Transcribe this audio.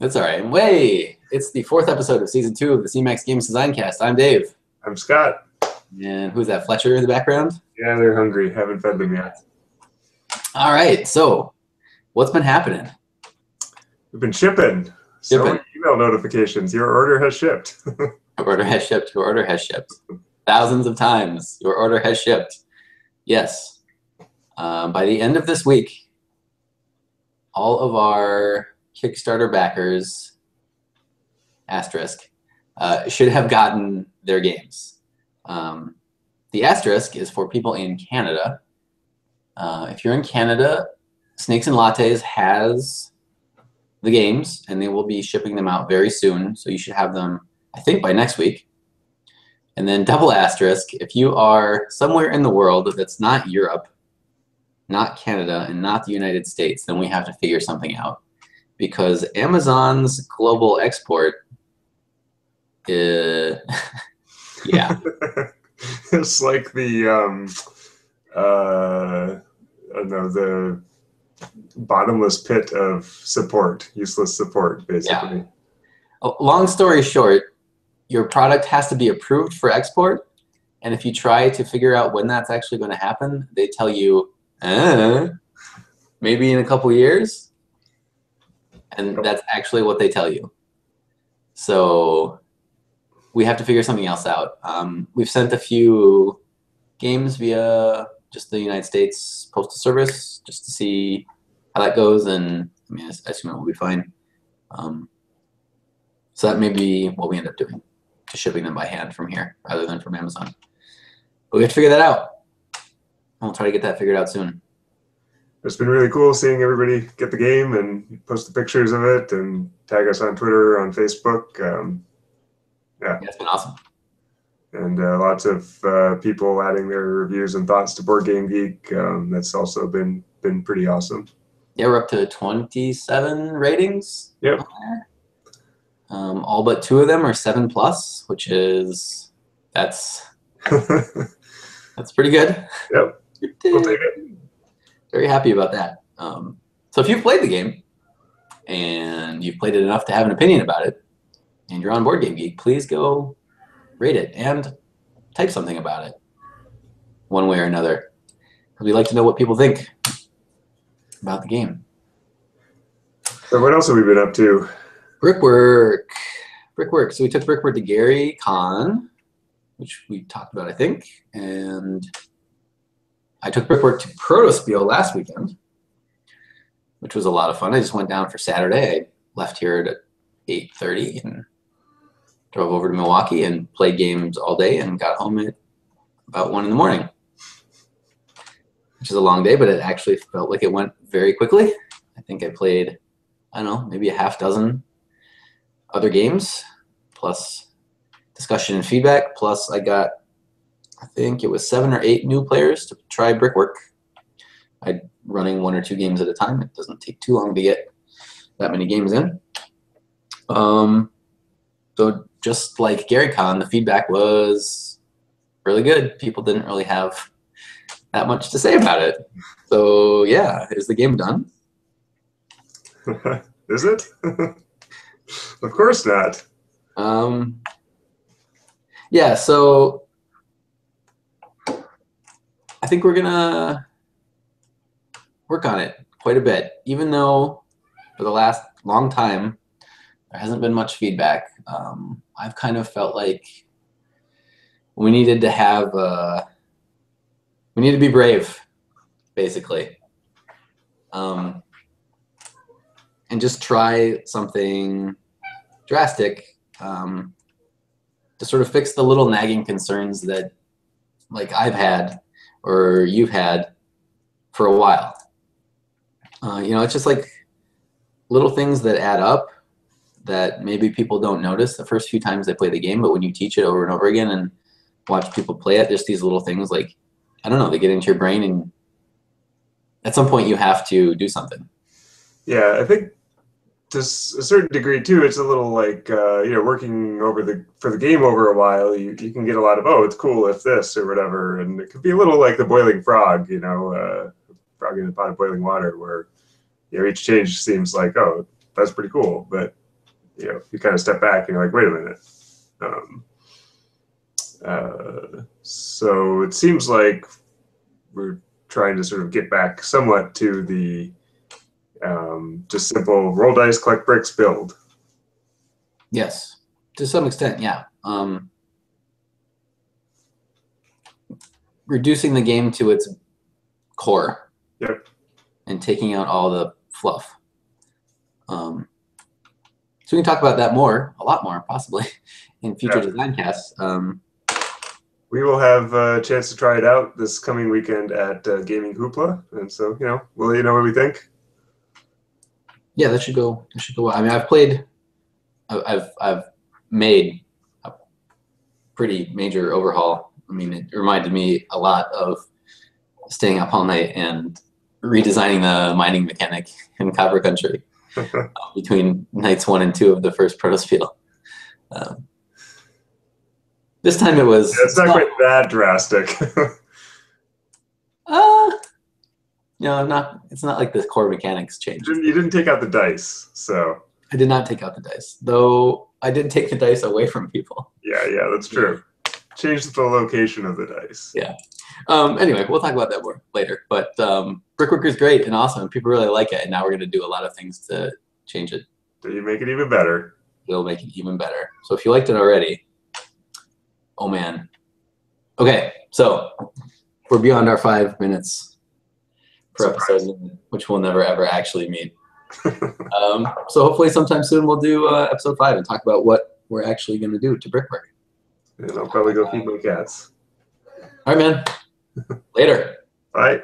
That's all right. Way, it's the fourth episode of season two of the CMX Games Design Cast. I'm Dave. I'm Scott. And who's that? Fletcher in the background? Yeah, they're hungry. Haven't fed them yet. All right. So, what's been happening? We've been shipping. Shipping. many email notifications. Your order has shipped. Your order has shipped. Your order has shipped. Thousands of times. Your order has shipped. Yes. Um, by the end of this week, all of our Kickstarter backers, asterisk, uh, should have gotten their games. Um, the asterisk is for people in Canada. Uh, if you're in Canada, Snakes and Lattes has the games, and they will be shipping them out very soon. So you should have them, I think, by next week. And then double asterisk, if you are somewhere in the world that's not Europe, not Canada, and not the United States, then we have to figure something out. Because Amazon's global export, uh, yeah, it's like the um, uh, I don't know the bottomless pit of support, useless support, basically. Oh, long story short, your product has to be approved for export. And if you try to figure out when that's actually going to happen, they tell you, uh, maybe in a couple years. And that's actually what they tell you. So we have to figure something else out. Um, we've sent a few games via just the United States Postal Service just to see how that goes. And I mean, I assume it will be fine. Um, so that may be what we end up doing, just shipping them by hand from here rather than from Amazon. But we have to figure that out. We'll try to get that figured out soon. It's been really cool seeing everybody get the game and post the pictures of it and tag us on Twitter, on Facebook. Um, Yeah, it's been awesome. and uh, lots of uh, people adding their reviews and thoughts to Board Game Geek. Um, that's also been been pretty awesome. Yeah, we're up to 27 ratings. Yep. Um, all but two of them are seven plus, which is that's that's pretty good. Yep. We'll take it. Very happy about that. Um, so if you've played the game and you've played it enough to have an opinion about it, and you're on Board Game Geek, please go rate it and type something about it, one way or another, because we like to know what people think about the game. So what else have we been up to? Brickwork. Brickwork. So we took Brickwork to Gary Con, which we talked about, I think. And I took Brickwork to Protospiel last weekend, which was a lot of fun. I just went down for Saturday. I left here at 8.30 and drove over to Milwaukee and played games all day and got home at about 1 in the morning, which is a long day, but it actually felt like it went very quickly. I think I played, I don't know, maybe a half dozen other games, plus discussion and feedback. Plus, I got, I think it was seven or eight new players to try Brickwork. I running one or two games at a time. It doesn't take too long to get that many games in. Um, so just like Gary GaryCon, the feedback was really good. People didn't really have that much to say about it. So yeah, is the game done? Is it? of course not. Um, yeah, so I think we're gonna work on it quite a bit, even though for the last long time there hasn't been much feedback. Um, I've kind of felt like we needed to have uh, we need to be brave, basically, um, and just try something drastic um, to sort of fix the little nagging concerns that like I've had or you've had for a while. Uh, you know, it's just like little things that add up that maybe people don't notice the first few times they play the game, but when you teach it over and over again and watch people play it, just these little things like I don't know, they get into your brain and at some point you have to do something. Yeah, I think to a certain degree too, it's a little like uh, you know working over the for the game over a while. You, you can get a lot of oh, it's cool if this or whatever, and it could be a little like the boiling frog, you know, uh, frog in a pot of boiling water, where you know each change seems like oh, that's pretty cool, but you know you kind of step back and you're like, wait a minute. Um, uh, so it seems like we're trying to sort of get back somewhat to the um, just simple roll dice, collect bricks, build. Yes, to some extent, yeah. Um, reducing the game to its core. Yep. And taking out all the fluff. Um, so we can talk about that more, a lot more, possibly, in future Yeah. design casts. Um, We will have a chance to try it out this coming weekend at uh, Gaming Hoopla, and so you know we'll let you know what we think. Yeah, that should go. That should go. well. I mean, I've played. I've I've made a pretty major overhaul. I mean, it reminded me a lot of staying up all night and redesigning the mining mechanic in Copper Country uh, between nights one and two of the first Protospiel. Um, this time it was. it's not quite that drastic. Uh, no, not. It's not like the core mechanics you, changed. didn't, you didn't take out the dice, so I did not take out the dice, though. I did take the dice away from people. yeah, yeah, that's true. Change the location of the dice. Yeah. Um, anyway, we'll talk about that more later. But um, Brickwork is great and awesome. People really like it, and now we're going to do a lot of things to change it. Do you make it even better? It'll make it even better. So if you liked it already, oh man. Okay, so we're beyond our five minutes per Surprise. episode, which we'll never ever actually meet. um, so hopefully sometime soon we'll do uh, episode five and talk about what we're actually going to do to Brickwork. And I'll probably go feed my cats. All right, man. Later. Bye.